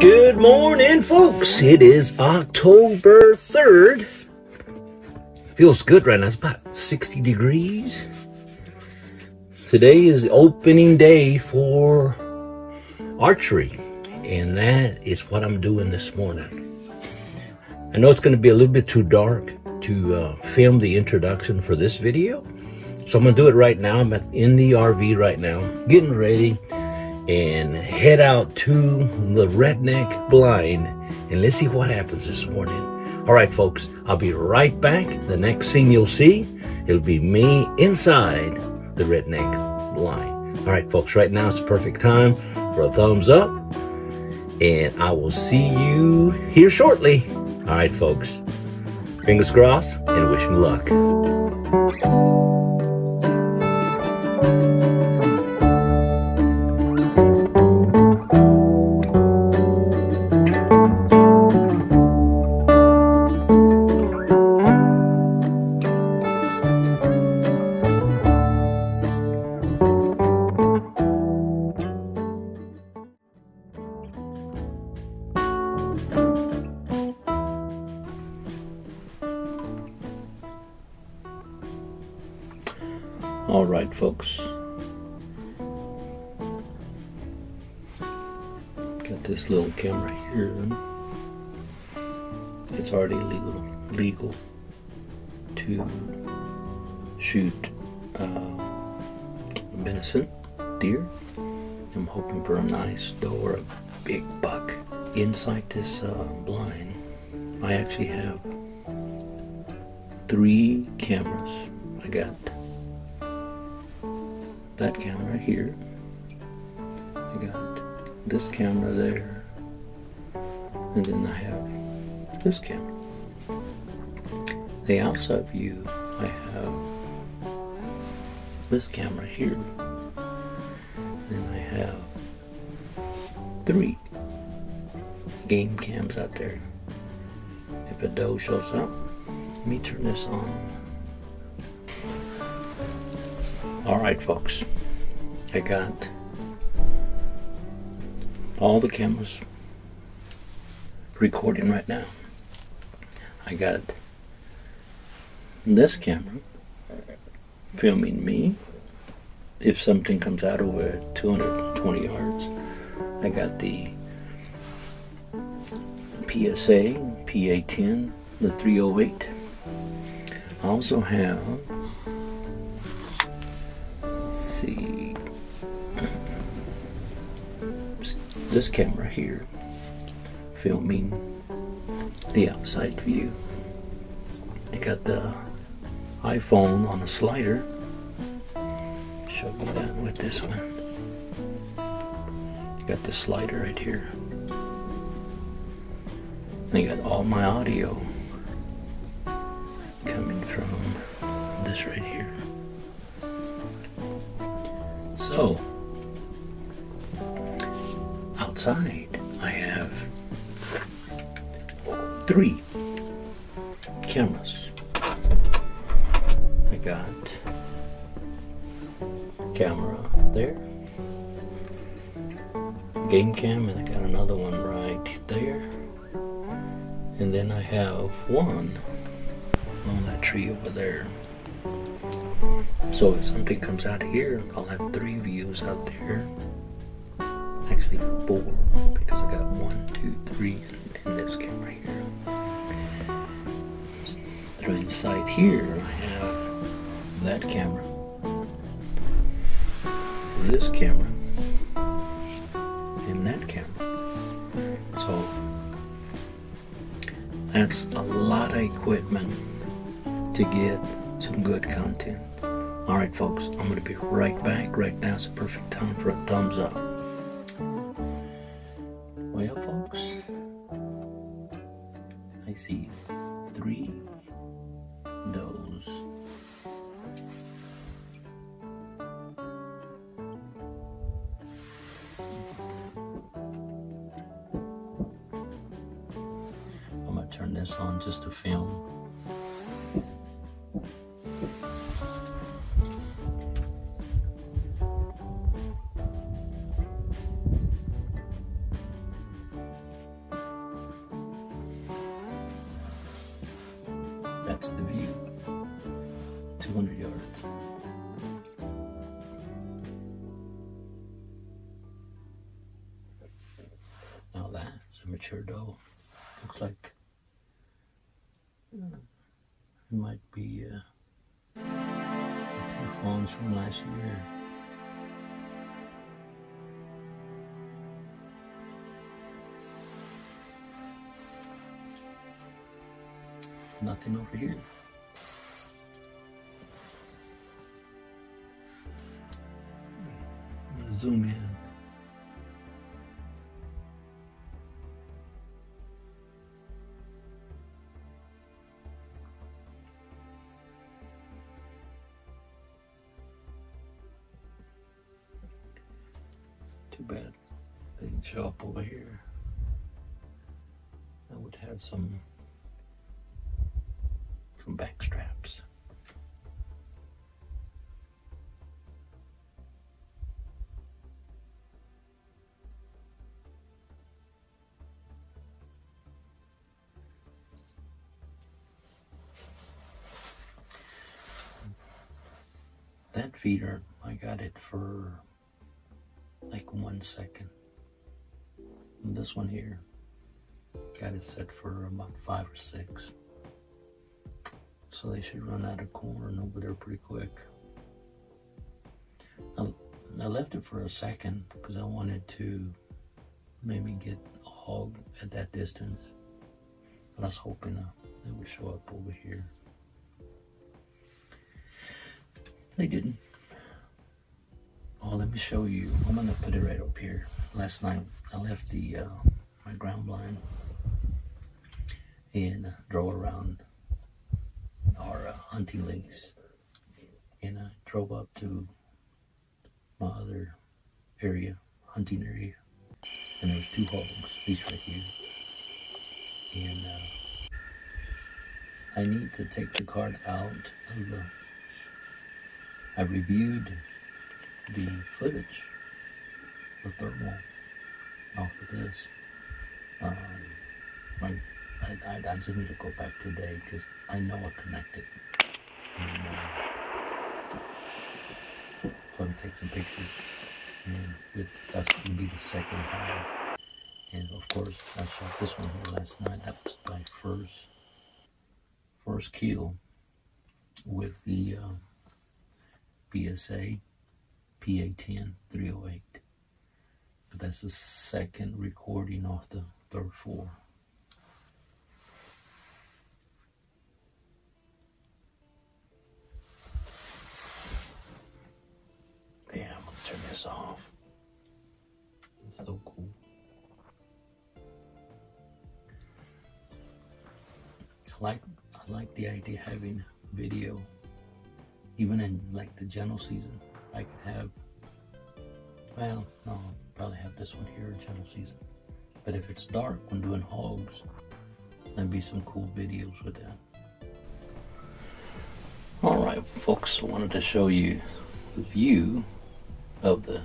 Good morning, folks. It is October 3rd. Feels good right now. It's about 60 degrees. Today is the opening day for archery, and that is what I'm doing this morning. I know it's going to be a little bit too dark to uh, film the introduction for this video, so I'm going to do it right now. I'm in the RV right now, getting ready and head out to the redneck blind and let's see what happens this morning. All right, folks, I'll be right back. The next scene you'll see, it'll be me inside the redneck blind. All right, folks, right now it's the perfect time for a thumbs up and I will see you here shortly. All right, folks, fingers crossed and wish me luck. Got this little camera here. It's already legal legal to shoot uh, venison, deer. I'm hoping for a nice doe or a big buck. Inside this uh, blind, I actually have three cameras. I got that camera here. I got this camera there. And then I have this camera. The outside view, I have this camera here. Then I have three game cams out there. If a doe shows up, let me turn this on. All right, folks. I got all the cameras recording right now. I got this camera filming me if something comes out over 220 yards. I got the PSA PA10, the 308. I also have this camera here filming the outside view. I got the iPhone on a slider. Show you that with this one. Got the slider right here. I got all my audio coming from this right here. So, outside I have three cameras. I got camera there, game cam, and I got another one right there. And then I have one on that tree over there. So if something comes out here, I'll have three views out there. Actually four, because I got one, two, three and this camera here. So inside here, I have that camera, this camera, and that camera. So that's a lot of equipment to get some good content. Alright folks, I'm going to be right back. Right now it's a perfect time for a thumbs up. I see three does. I'm to turn this on just to film. The view. 200 yards. Now that's a mature doe. Looks like it might be uh, two fawns from last year. Nothing over here. Zoom in. Too bad they didn't show up over here. I would have some back straps. That feeder, I got it for like one second. And this one here, got it set for about five or six. So they should run out of corn over there pretty quick. I, I left it for a second because I wanted to maybe get a hog at that distance. But I was hoping they would show up over here. They didn't. Oh, let me show you. I'm gonna put it right up here. Last night I left the uh, my ground blind and uh, drove around hunting links and I drove up to my other area, hunting area, and there was two hogs, these right here. And uh, I need to take the card out of the. I reviewed the footage, the thermal off of this. Um, I, I, I just need to go back today because I know I connected. And uh, take some pictures. And that's gonna be the second high. And of course, I shot this one here last night. That was my first first kill with the uh, PSA PA10 308. But that's the second recording off the Thor 4. Like I like the idea having video. Even in like the general season. I could have well, no, I'll probably have this one here in general season. But if it's dark when doing hogs, there'd be some cool videos with that. Alright folks, I wanted to show you the view of the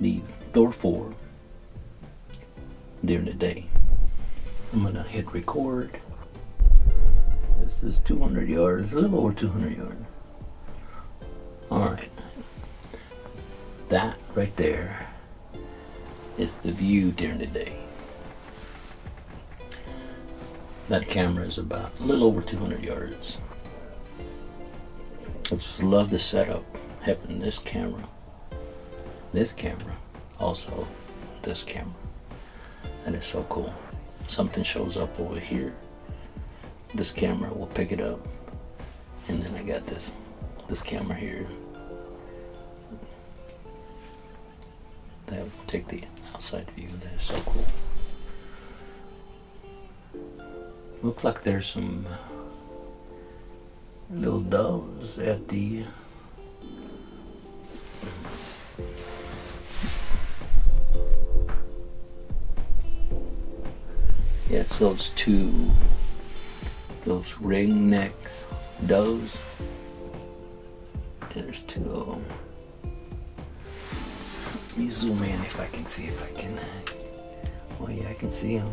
the Thor 4 during the day. I'm gonna hit record. This is 200 yards, a little over 200 yards. Alright. That right there is the view during the day. That camera is about a little over 200 yards. I just love the setup having this camera, this camera, also this camera. That is so cool. Something shows up over here. This camera will pick it up. And then I got this this camera here. That will take the outside view. That is so cool. Look like there's some little doves at the it's those two those ringneck doves there's two of them let me zoom in if I can see if I can oh yeah I can see them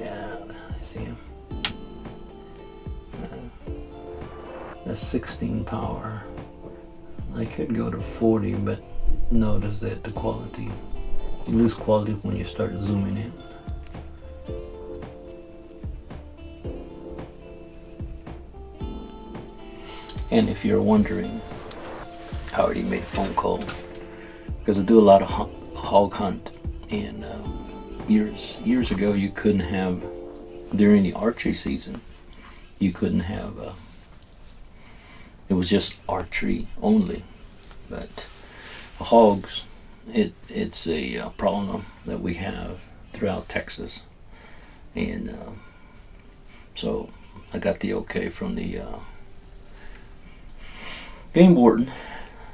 yeah I see them uh, That's 16 power. I could go to 40, but notice that the quality, you lose quality when you start zooming in. And if you're wondering, I already made a phone call because I do a lot of hog hunt, and um, years years ago you couldn't have during the archery season, you couldn't have. Uh, it was just archery only, but hogs, it it's a uh, problem that we have throughout Texas, and uh, so I got the okay from the uh, game warden.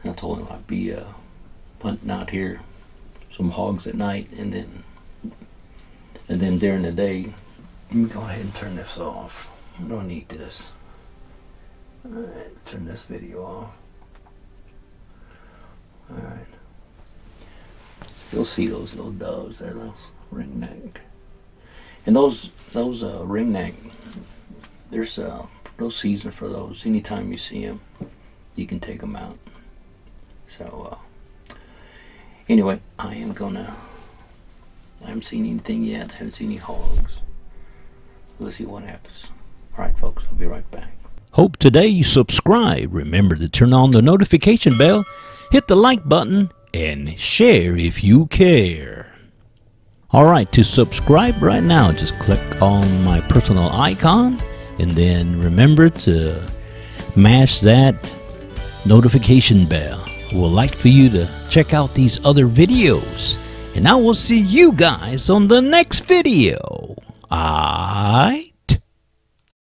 I told him I'd be uh, hunting out here some hogs at night, and then and then during the day. Let me go ahead and turn this off. I don't need this. Alright, turn this video off. Alright. Still see those little doves there, those ringneck. And those those uh, ringneck, there's uh, no season for those. Anytime you see them, you can take them out. So, uh, anyway, I am gonna. I haven't seen anything yet. I haven't seen any hogs. Let's see what happens. All right, folks, I'll be right back. Hope today you subscribe. Remember to turn on the notification bell, hit the like button, and share if you care. Alright, to subscribe right now, just click on my personal icon and then remember to mash that notification bell. Would like for you to check out these other videos. And I will see you guys on the next video. I